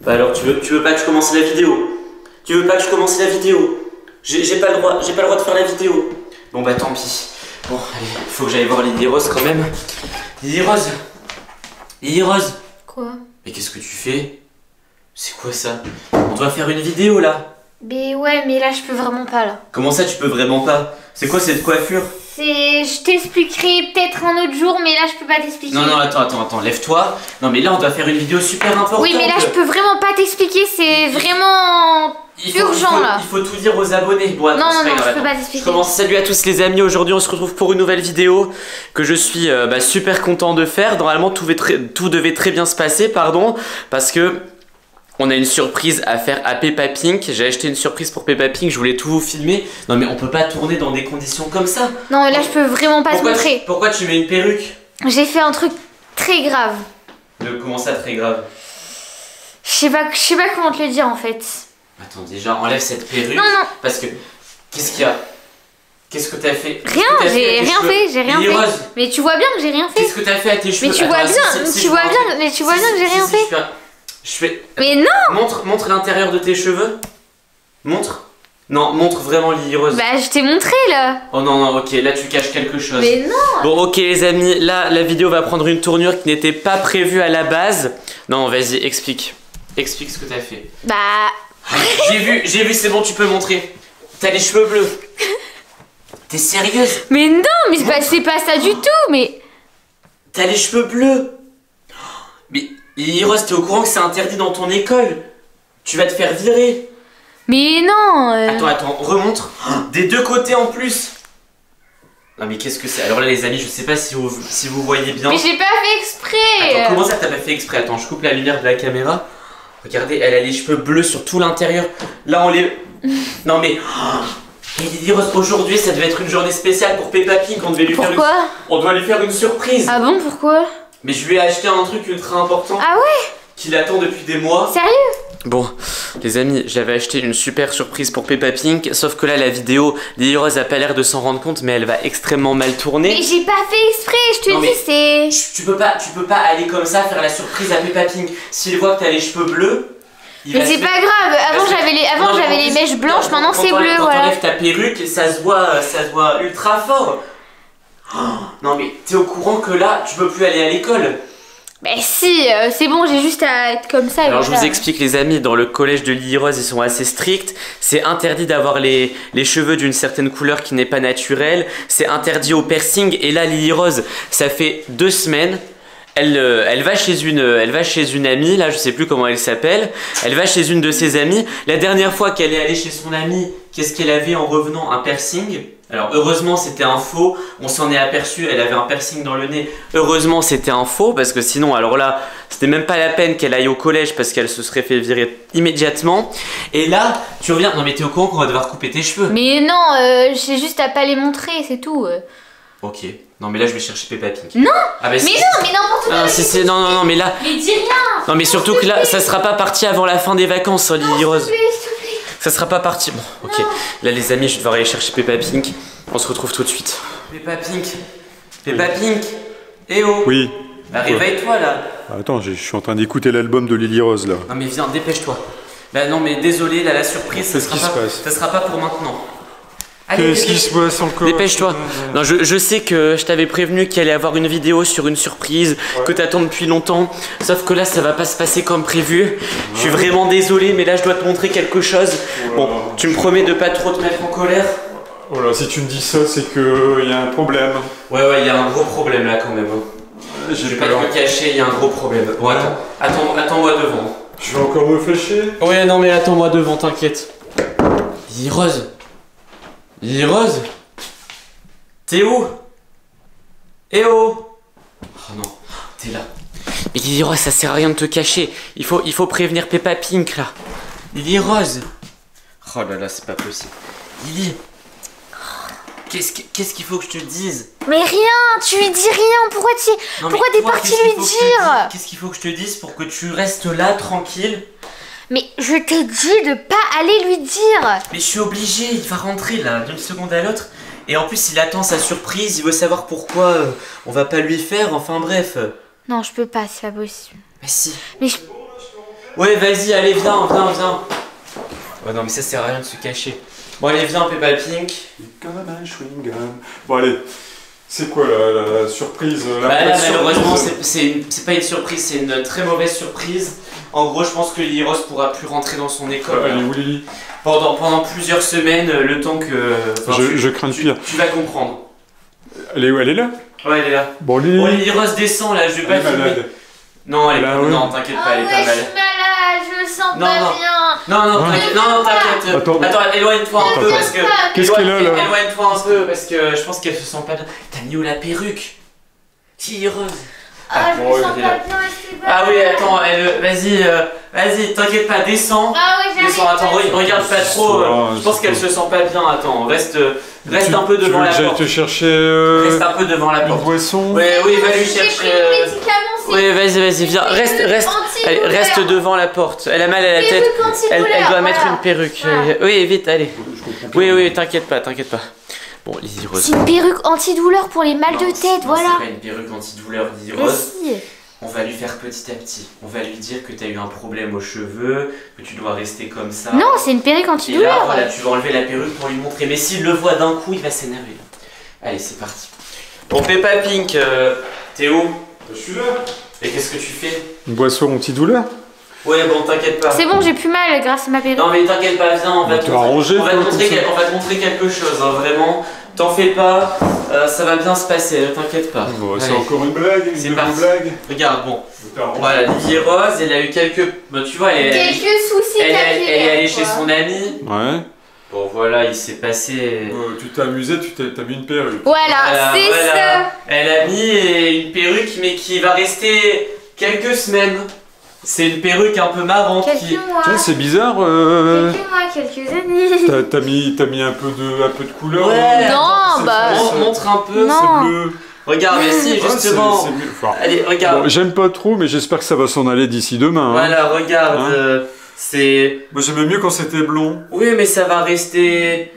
Bah alors, tu veux, tu veux pas que je commence la vidéo? Tu veux pas que je commence la vidéo? J'ai j'ai pas le droit, j'ai pas le droit de faire la vidéo. Bon bah tant pis. Bon, allez, faut que j'aille voir Lily Rose quand même. Lily Rose! Lily Rose! Quoi? Mais qu'est-ce que tu fais? C'est quoi ça? On doit faire une vidéo là. Mais ouais, mais là je peux vraiment pas là. Comment ça tu peux vraiment pas? C'est quoi cette coiffure? C'est. Je t'expliquerai peut-être un autre jour, mais là je peux pas t'expliquer. Non non attends attends attends lève-toi Non mais là on doit faire une vidéo super importante Oui, mais là je peux vraiment pas t'expliquer, c'est vraiment. Il faut, urgent, il faut- là. Il faut tout dire aux abonnés Bon attends, Non, non, non, grave, je peux pas Je t'expliquer. commence. Salut à tous les amis, aujourd'hui on se retrouve pour une nouvelle vidéo que je suis euh, bah, super content de faire. Normalement tout, tout devait très bien se passer, pardon, parce que on a une surprise à faire à Peppa Pink. J'ai acheté une surprise pour Peppa Pink, je voulais tout vous filmer. Non mais on peut pas tourner dans des conditions comme ça. Non, mais là je peux vraiment pas te tu, montrer. pourquoi tu mets une perruque? J'ai fait un truc très grave. Le, Comment ça très grave? Je sais pas, je sais pas comment te le dire en fait. Attends déjà, enlève cette perruque. Non, non, Parce que, qu'est-ce qu'il y a? Qu'est-ce que t'as fait? Rien, j'ai rien fait, j'ai rien fait. Mais tu vois bien que j'ai rien fait. Qu'est-ce que t'as fait à tes cheveux? Mais tu vois bien, tu vois mais tu vois bien que j'ai rien fait. Je fais, Mais non Montre, montre l'intérieur de tes cheveux. Montre. Non, montre vraiment Lily Rose. Bah je t'ai montré là. Oh non, non, ok, là tu caches quelque chose. Mais non Bon, ok les amis, là la vidéo va prendre une tournure qui n'était pas prévue à la base. Non, vas-y, explique. Explique ce que t'as fait. Bah J'ai vu, j'ai vu, c'est bon, tu peux montrer. T'as les cheveux bleus. T'es sérieuse Mais non, mais c'est pas, c'est pas ça du tout, mais. T'as les cheveux bleus Mais Lily Rose, t'es au courant que c'est interdit dans ton école? Tu vas te faire virer. Mais non euh, Attends, attends, remontre. Des deux côtés en plus. Non mais qu'est-ce que c'est? Alors là les amis, je sais pas si vous, si vous voyez bien. Mais j'ai pas fait exprès. Attends, comment ça t'as pas fait exprès? Attends, je coupe la lumière de la caméra. Regardez, elle a les cheveux bleus sur tout l'intérieur. Là on les... Non mais... Aujourd'hui ça devait être une journée spéciale pour Peppa Pink, on devait lui faire une... Pourquoi? On doit lui faire une surprise. Ah bon, pourquoi? Mais je lui ai acheté un truc ultra important Ah ouais? Qu'il attend depuis des mois. Sérieux? Bon, les amis, j'avais acheté une super surprise pour Peppa Pink, sauf que là, la vidéo, Lily Rose a pas l'air de s'en rendre compte, mais elle va extrêmement mal Mais tourner. j'ai pas fait exprès, je te Non, dis, mais- c'est. Tu, peux pas, tu peux pas aller comme ça faire la surprise à Peppa Pink. S'il voit que t'as les cheveux bleus, il Mais c'est pas grave, avant j'avais les, avant mais j'avais les mèches blanches, quand- maintenant quand c'est bleu, Quand voilà. t'enlèves ta perruque, ça se voit, ça se voit ultra fort. Oh, non mais t'es au courant que là, tu peux plus aller à l'école. Mais si, euh, c'est bon, j'ai juste à être comme ça. Alors je vous explique les amis, dans le collège de Lily Rose ils sont assez stricts, c'est interdit d'avoir les, les cheveux d'une certaine couleur qui n'est pas naturelle, c'est interdit au piercing et là Lily Rose ça fait deux semaines, elle, euh, elle, va chez une, elle va chez une amie, là je sais plus comment elle s'appelle, elle va chez une de ses amies, la dernière fois qu'elle est allée chez son amie, qu'est-ce qu'elle avait en revenant? Un piercing alors heureusement c'était un faux, on s'en est aperçu, elle avait un piercing dans le nez. Heureusement c'était un faux parce que sinon alors là c'était même pas la peine qu'elle aille au collège parce qu'elle se serait fait virer immédiatement. Et là tu reviens, non mais t'es au courant qu'on va devoir couper tes cheveux. Mais non, euh, j'ai juste à pas les montrer, c'est tout. Ok, non mais là je vais chercher Peppa Pink. Non ah, bah, Mais non, mais n'importe quoi. Ah, si, si, non, non, non, mais là, Mais dis rien non, mais surtout que là, ça sera pas parti avant la fin des vacances, hein, Lily Rose. S'il te plaît, s'il te plaît. Ça sera pas parti. Bon, ok. Là, les amis, je vais devoir aller chercher Peppa Pink. On se retrouve tout de suite. Peppa Pink Peppa Pink Eh oh Oui. Bah, réveille-toi là Attends, j'ai- je suis en train d'écouter l'album de Lily Rose là. Non, mais viens, dépêche-toi. Bah, non, mais désolé, là, la surprise, ça sera, pas, ça sera pas pour maintenant. Qu'est-ce qui se passe encore Dépêche-toi. Non, je, je sais que je t'avais prévenu qu'il allait y avoir une vidéo sur une surprise que t'attends depuis longtemps. Sauf que là, ça va pas se passer comme prévu. Je suis vraiment désolé, mais là, je dois te montrer quelque chose. Bon, tu me promets de pas trop te mettre en colère? Oh là, si tu me dis ça, c'est que y a un problème. Ouais, ouais, il y a un gros problème là quand même. hein. Je J'ai vais pas te le cacher, il y a un gros problème. Bon, attends, attends, attends-moi devant. Je vais encore me fâcher. Ouais, non, mais attends-moi devant, t'inquiète. Lily Rose Lily Rose T'es où? Eh oh Oh non, t'es là. Mais Lily Rose, ça sert à rien de te cacher. Il faut, il faut prévenir Peppa Pink là. Lily Rose Oh là là, c'est pas possible. Lily Qu'est-ce que- qu'est-ce qu'il faut que je te dise? Mais rien, tu lui dis rien, pourquoi tu. Pourquoi t'es parti lui dire? Qu'est-ce qu'il faut que je te dise pour que tu restes là tranquille? Mais je t'ai dit de pas aller lui dire Mais je suis obligé, il va rentrer là d'une seconde à l'autre. Et en plus, il attend sa surprise, il veut savoir pourquoi euh, on va pas lui faire, enfin bref. Non, je peux pas, c'est pas possible. Mais si. Mais je. Ouais, vas-y, allez, viens, viens, viens. Ouais, non, mais ça sert à rien de se cacher. Bon, allez, viens, Peppa Pink. Comme un chewing-gum. Bon, allez. C'est quoi la, la surprise la Bah là, malheureusement, surprise c'est pas une surprise, c'est une très mauvaise surprise. En gros, je pense que Lily Rose pourra plus rentrer dans son école Ah, Elle est où Lily pendant, pendant plusieurs semaines, euh, le temps que. enfin, je, tu- je crains tu, pire. tu vas comprendre. Elle est où Elle est là? Ouais, elle est là. Bon, Lily. Bon, Lily Rose descend là, je vais elle pas est filmer. malade. Non, elle est pas. ouais. Non, t'inquiète Ah pas, elle est ouais, pas je malade. suis malade, je me sens Non, pas non. bien. Non, non, Ouais. t'inquiète, non, non, t'inquiète. Attends. Attends, éloigne-toi un peu parce que. Qu'est-ce qu'elle a, là Éloigne-toi un peu parce que je pense qu'elle se sent pas bien. T'as mis où la perruque? Lily Rose. Ah, je me sens pas bien, je suis pas Ah oui, attends, elle- vas-y, euh, vas-y, t'inquiète pas, descends. Ah ouais, j'arrive. Descends, attends, re- regarde pas trop. euh, Ah, je pense qu'elle se sent pas bien. Attends, reste, euh, reste Tu- un peu devant la porte. te chercher Reste un peu devant la une porte. boisson? Ouais, oui, va lui chercher. Euh, Oui, vas-y, vas-y, viens, reste, reste, allez, antidouleur. reste devant la porte. Elle a mal à la tête. Elle, antidouleur, elle doit mettre voilà. une perruque. Voilà. Oui, vite, allez. Oui, oui, t'inquiète pas, t'inquiète pas. Bon, Lily Rose. C'est une perruque antidouleur pour les mal Non, de tête, non, voilà. C'est pas une perruque antidouleur, Mais Rose. si. On va lui faire petit à petit. On va lui dire que t'as eu un problème aux cheveux, que tu dois rester comme ça. Non, c'est une perruque Et là, antidouleur. voilà, tu vas enlever la perruque pour lui montrer. Mais s'il le voit d'un coup, il va s'énerver. Allez, c'est parti. Bon, Peppa Pink, euh, t'es où? Je suis là. Et qu'est-ce que tu fais? Une boisson antidouleur? Ouais, bon, t'inquiète pas. C'est bon, j'ai plus mal grâce à ma perruque. Non, mais t'inquiète pas, viens, on va, te arrangé, on, va te montrer, comme ça quel- on va te montrer quelque chose, hein, vraiment. T'en fais pas, euh, ça va bien se passer, ne t'inquiète pas. Bon, C'est encore une blague, une blagues. Regarde, bon. Voilà, Lily Rose, elle a eu quelques. Bah, tu vois, elle, elle, Quelques soucis elle, elle- capillaires. elle est allée chez son ami. Ouais. Bon, voilà, il s'est passé. Euh, tu t'es amusé, tu t'es t'as mis une perruque. Voilà, Voilà, c'est voilà. ça. Elle a mis une perruque, mais qui va rester quelques semaines. C'est une perruque un peu marrante qui. Quelques mois. Tiens, c'est bizarre. euh, Quelques mois, quelques années. T'as mis, t'as mis un peu de, un peu de couleur. Ouais. euh, Non, bah. montre un peu. Non. C'est bleu. Regarde, mais si, Ouais, justement. Enfin, Allez, regarde. bon, J'aime pas trop, mais j'espère que ça va s'en aller d'ici demain. hein. Voilà, regarde. Hein euh, c'est. Moi j'aimais mieux quand c'était blond. Oui, mais ça va rester.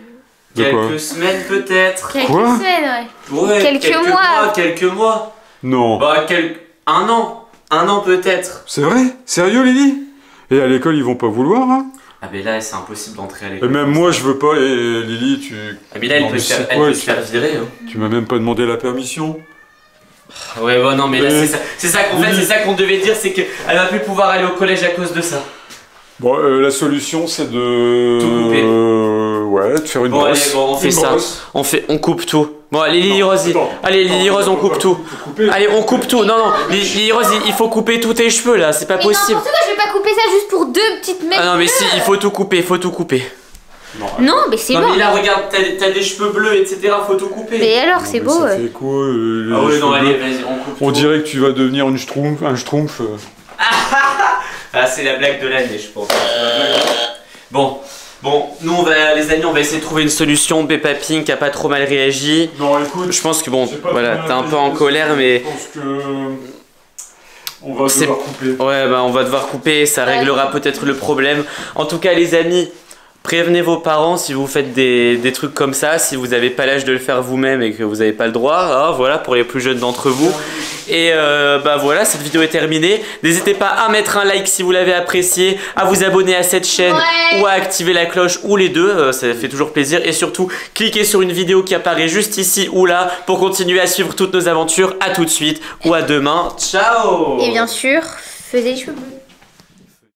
De quoi Quelques semaines peut-être. Quelques Quoi semaines, ouais. Ouais, Quelques mois. Quelques mois. Non. Bah, quel... un an. Un an peut-être. C'est vrai? Sérieux, Lily? Et à l'école, ils vont pas vouloir, hein? Ah, mais là, c'est impossible d'entrer à Et l'école. même moi, je veux pas. Et Lily, tu. Ah, mais là, elle Non, peut se faire, c'est elle quoi, peut se tu- faire virer. Hein. Tu m'as même pas demandé la permission. Ouais, ouais, non, mais là, c'est ça, c'est ça qu'en fait, oui. c'est ça qu'on devait dire, c'est qu'elle va plus pouvoir aller au collège à cause de ça. Bon, euh, la solution, c'est de. Tout couper. Euh, ouais, de faire une Bon, brosse. allez, bon, on fait Une ça. brosse. On fait, on coupe tout. Bon, allez, Lily Non, Rose, allez, Lily Non, Rose, on coupe tout. Allez, on coupe tout. Non, non, Lily Lily Rose, il- faut couper tous tes cheveux là, c'est pas Mais possible. quoi, je vais pas couper ça juste pour deux petites mètres. Ah non, mais si, il faut tout couper, il faut tout couper. Non, Non, mais c'est Non, bon. mais là, regarde, t'as des cheveux bleus, etc., faut tout couper. Mais alors, non, c'est beau. Ça ouais. fait quoi euh, les Ah ouais, non, allez, vas-y, on coupe On tout. dirait que tu vas devenir une schtroumpf, un schtroumpf. euh. Ah, c'est la blague de l'année, je pense. Bon, bon, nous, on va, les amis, on va essayer de trouver une solution. Peppa Pink a pas trop mal réagi. Non, écoute. Je pense que bon, voilà, t'es un peu en colère, mais Je pense que. On va devoir couper. ouais, bah on va devoir couper, ça Ouais. réglera peut-être le problème. En tout cas, les amis, prévenez vos parents si vous faites des, des trucs comme ça, si vous n'avez pas l'âge de le faire vous-même et que vous n'avez pas le droit. hein, voilà, pour les plus jeunes d'entre vous. Et euh, bah voilà, cette vidéo est terminée. N'hésitez pas à mettre un like si vous l'avez apprécié, à vous abonner à cette chaîne Ouais. ou à activer la cloche ou les deux, euh, ça fait toujours plaisir. Et surtout, cliquez sur une vidéo qui apparaît juste ici ou là pour continuer à suivre toutes nos aventures. À tout de suite ou à demain. Ciao Et bien sûr, faisez les cheveux bleus.